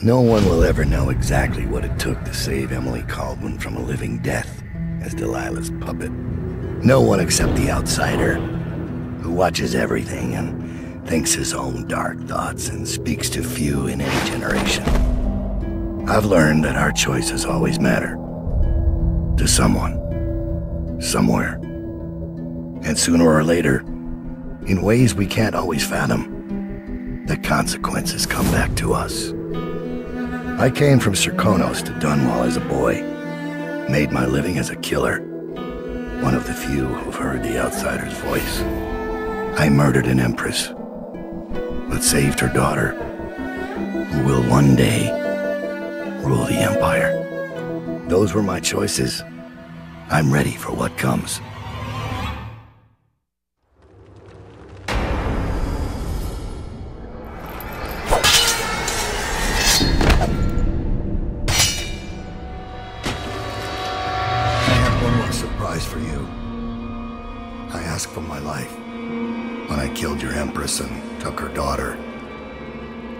No one will ever know exactly what it took to save Emily Kaldwin from a living death as Delilah's puppet. No one except the outsider, who watches everything and thinks his own dark thoughts and speaks to few in any generation. I've learned that our choices always matter. To someone. Somewhere. And sooner or later, in ways we can't always fathom, the consequences come back to us. I came from Serkonos to Dunwall as a boy, made my living as a killer, one of the few who've heard the outsider's voice. I murdered an empress, but saved her daughter, who will one day rule the empire. Those were my choices. I'm ready for what comes. Surprise for you. I asked for my life. When I killed your empress and took her daughter,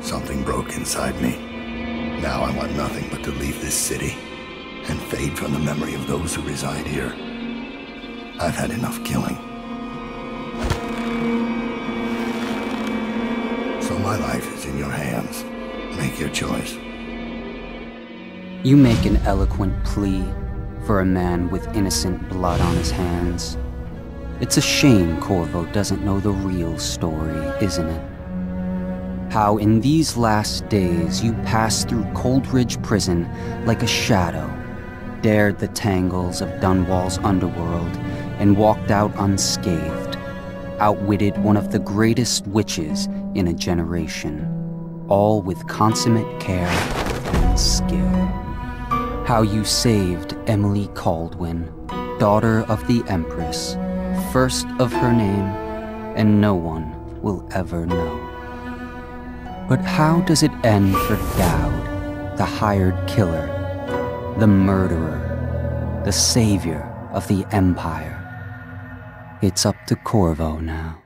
something broke inside me. Now I want nothing but to leave this city and fade from the memory of those who reside here. I've had enough killing. So my life is in your hands. Make your choice. You make an eloquent plea for a man with innocent blood on his hands. It's a shame Corvo doesn't know the real story, isn't it? How in these last days you passed through Coldridge Prison like a shadow, dared the tangles of Dunwall's underworld, and walked out unscathed, outwitted one of the greatest witches in a generation, all with consummate care and skill. How you saved Emily Kaldwin, daughter of the Empress, first of her name, and no one will ever know. But how does it end for Daud, the hired killer, the murderer, the savior of the Empire? It's up to Corvo now.